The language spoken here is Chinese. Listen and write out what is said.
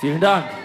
Vielen Dank.